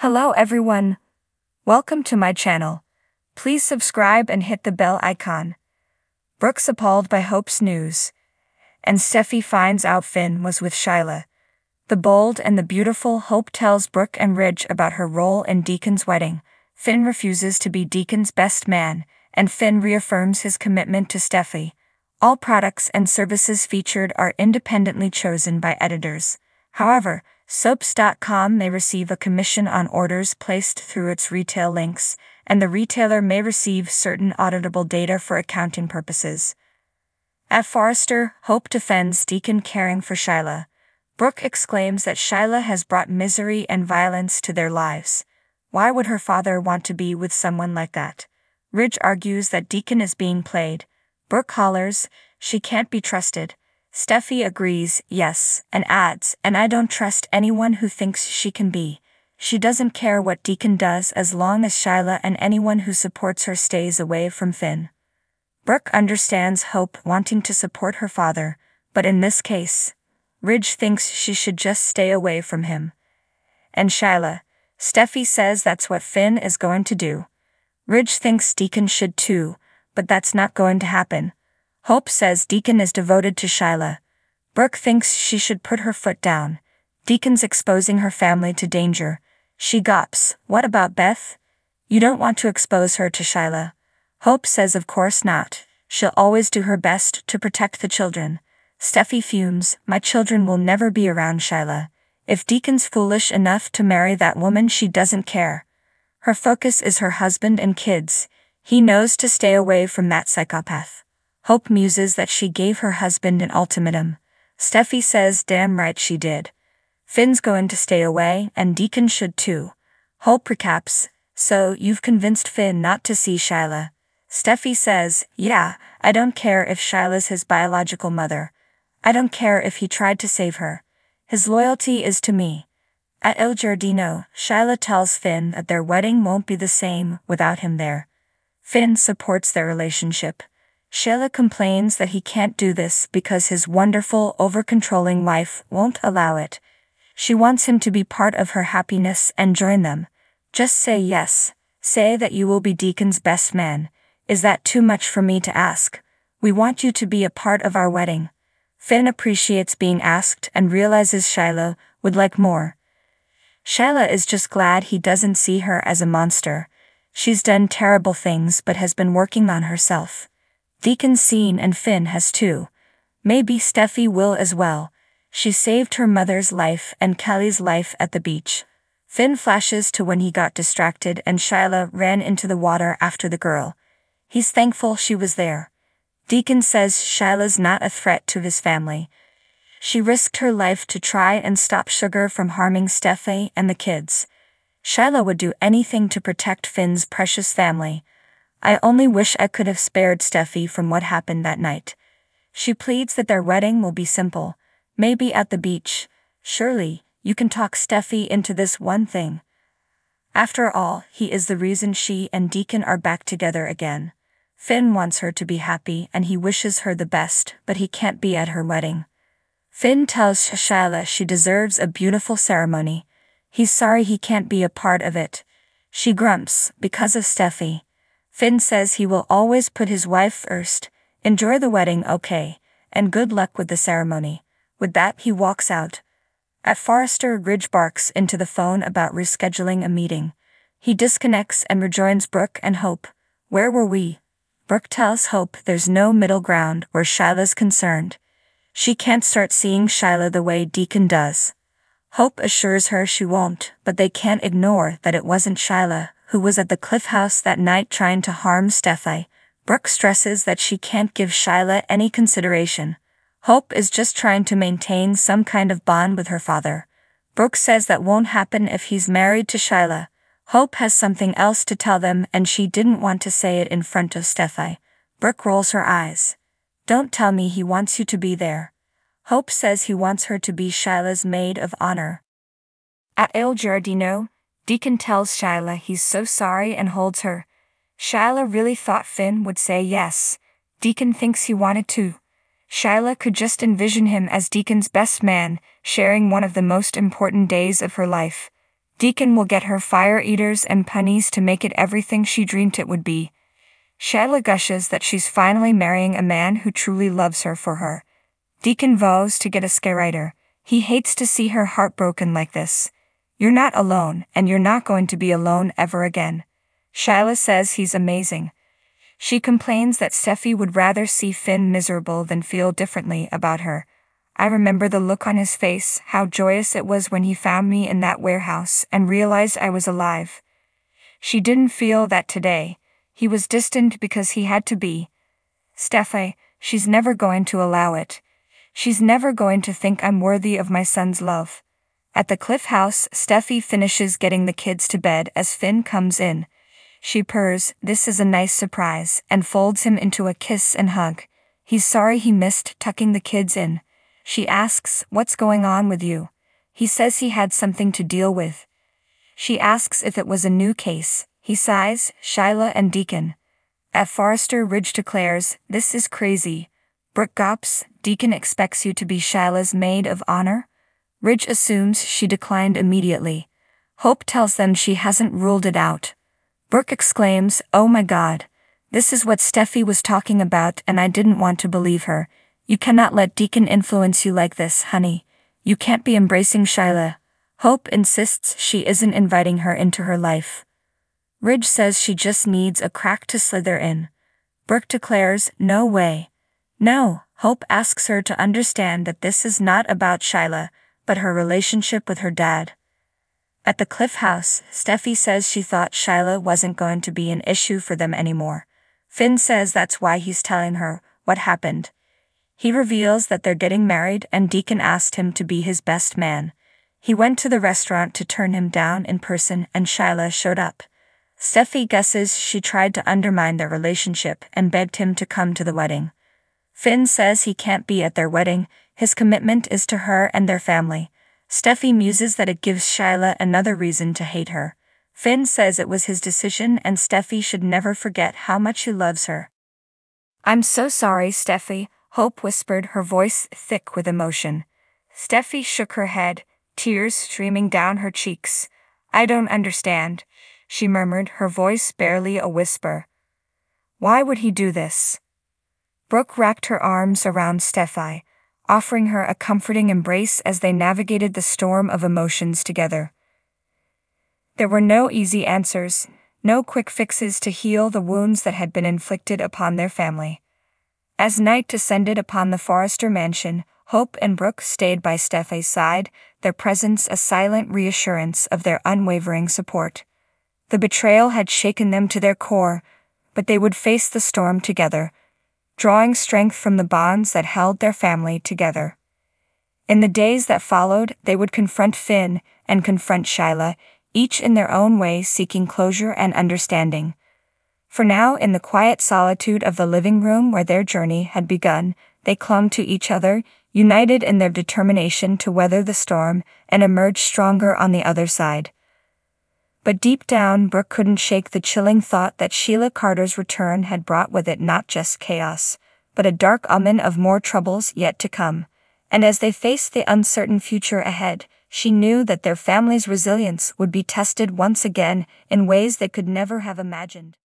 Hello everyone. Welcome to my channel. Please subscribe and hit the bell icon. Brooke's appalled by Hope's news. And Steffy finds out Finn was with Shyla. The bold and the beautiful Hope tells Brooke and Ridge about her role in Deacon's wedding. Finn refuses to be Deacon's best man, and Finn reaffirms his commitment to Steffy. All products and services featured are independently chosen by editors. However, Soaps.com may receive a commission on orders placed through its retail links, and the retailer may receive certain auditable data for accounting purposes. At Forrester, Hope defends Deacon caring for Shyla. Brooke exclaims that Shyla has brought misery and violence to their lives. Why would her father want to be with someone like that? Ridge argues that Deacon is being played. Brooke hollers, she can't be trusted. Steffy agrees, yes, and adds, and I don't trust anyone who thinks she can be. She doesn't care what Deacon does as long as Shyla and anyone who supports her stays away from Finn. Brooke understands Hope wanting to support her father, but in this case, Ridge thinks she should just stay away from him. And Shyla, Steffy says that's what Finn is going to do. Ridge thinks Deacon should too, but that's not going to happen. Hope says Deacon is devoted to Shyla. Brooke thinks she should put her foot down. Deacon's exposing her family to danger. She gops, What about Beth? You don't want to expose her to Shyla. Hope says of course not. She'll always do her best to protect the children. Steffy fumes, My children will never be around Shyla. If Deacon's foolish enough to marry that woman, she doesn't care. Her focus is her husband and kids. He knows to stay away from that psychopath. Hope muses that she gave her husband an ultimatum. Steffy says damn right she did. Finn's going to stay away, and Deacon should too. Hope recaps, so you've convinced Finn not to see Shyla. Steffy says, yeah, I don't care if Shyla's his biological mother. I don't care if he tried to save her. His loyalty is to me. At Il Giardino, Shyla tells Finn that their wedding won't be the same without him there. Finn supports their relationship. Shyla complains that he can't do this because his wonderful, over-controlling wife won't allow it. She wants him to be part of her happiness and join them. Just say yes. Say that you will be Deacon's best man. Is that too much for me to ask? We want you to be a part of our wedding. Finn appreciates being asked and realizes Shyla would like more. Shyla is just glad he doesn't see her as a monster. She's done terrible things but has been working on herself. Deacon's seen and Finn has too. Maybe Steffy will as well. She saved her mother's life and Kelly's life at the beach. Finn flashes to when he got distracted and Shyla ran into the water after the girl. He's thankful she was there. Deacon says Shyla's not a threat to his family. She risked her life to try and stop Sugar from harming Steffy and the kids. Shyla would do anything to protect Finn's precious family. I only wish I could have spared Steffy from what happened that night. She pleads that their wedding will be simple, maybe at the beach. Surely, you can talk Steffy into this one thing. After all, he is the reason she and Deacon are back together again. Finn wants her to be happy and he wishes her the best, but he can't be at her wedding. Finn tells Shyla she deserves a beautiful ceremony. He's sorry he can't be a part of it. She grumps, because of Steffy. Finn says he will always put his wife first. Enjoy the wedding, okay, and good luck with the ceremony. With that, he walks out. At Forrester, Ridge barks into the phone about rescheduling a meeting. He disconnects and rejoins Brooke and Hope. Where were we? Brooke tells Hope there's no middle ground where Shyla's concerned. She can't start seeing Shyla the way Deacon does. Hope assures her she won't, but they can't ignore that it wasn't Shyla who was at the Cliff House that night trying to harm Steffy. Brooke stresses that she can't give Shyla any consideration. Hope is just trying to maintain some kind of bond with her father. Brooke says that won't happen if he's married to Shyla. Hope has something else to tell them and she didn't want to say it in front of Steffy. Brooke rolls her eyes. Don't tell me he wants you to be there. Hope says he wants her to be Shyla's maid of honor. At Il Giardino, Deacon tells Shyla he's so sorry and holds her. Shyla really thought Finn would say yes. Deacon thinks he wanted to. Shyla could just envision him as Deacon's best man, sharing one of the most important days of her life. Deacon will get her fire eaters and punnies to make it everything she dreamed it would be. Shyla gushes that she's finally marrying a man who truly loves her for her. Deacon vows to get a skywriter. He hates to see her heartbroken like this. You're not alone, and you're not going to be alone ever again. Shyla says he's amazing. She complains that Steffy would rather see Finn miserable than feel differently about her. I remember the look on his face, how joyous it was when he found me in that warehouse and realized I was alive. She didn't feel that today. He was distant because he had to be. Steffy, she's never going to allow it. She's never going to think I'm worthy of my son's love. At the cliff house, Steffy finishes getting the kids to bed as Finn comes in. She purrs, this is a nice surprise, and folds him into a kiss and hug. He's sorry he missed tucking the kids in. She asks, What's going on with you? He says he had something to deal with. She asks if it was a new case. He sighs, Shyla and Deacon. At Forrester Ridge declares, This is crazy. Brooke Gops, Deacon expects you to be Shyla's maid of honor? Ridge assumes she declined immediately. Hope tells them she hasn't ruled it out. Brooke exclaims, Oh my god. This is what Steffy was talking about and I didn't want to believe her. You cannot let Deacon influence you like this, honey. You can't be embracing Shyla. Hope insists she isn't inviting her into her life. Ridge says she just needs a crack to slither in. Brooke declares, no way. No, Hope asks her to understand that this is not about Shyla, but her relationship with her dad. At the Cliff House, Steffy says she thought Shyla wasn't going to be an issue for them anymore. Finn says that's why he's telling her what happened. He reveals that they're getting married and Deacon asked him to be his best man. He went to the restaurant to turn him down in person and Shyla showed up. Steffy guesses she tried to undermine their relationship and begged him to come to the wedding. Finn says he can't be at their wedding, his commitment is to her and their family. Steffy muses that it gives Shyla another reason to hate her. Finn says it was his decision and Steffy should never forget how much he loves her. I'm so sorry, Steffy, Hope whispered, her voice thick with emotion. Steffy shook her head, tears streaming down her cheeks. I don't understand, she murmured, her voice barely a whisper. Why would he do this? Brooke wrapped her arms around Steffy, offering her a comforting embrace as they navigated the storm of emotions together. There were no easy answers, no quick fixes to heal the wounds that had been inflicted upon their family. As night descended upon the Forrester mansion, Hope and Brooke stayed by Steffy's side, their presence a silent reassurance of their unwavering support. The betrayal had shaken them to their core, but they would face the storm together, drawing strength from the bonds that held their family together. In the days that followed, they would confront Finn and confront Shyla, each in their own way seeking closure and understanding. For now, in the quiet solitude of the living room where their journey had begun, they clung to each other, united in their determination to weather the storm and emerge stronger on the other side. But deep down, Brooke couldn't shake the chilling thought that Sheila Carter's return had brought with it not just chaos, but a dark omen of more troubles yet to come. And as they faced the uncertain future ahead, she knew that their family's resilience would be tested once again in ways they could never have imagined.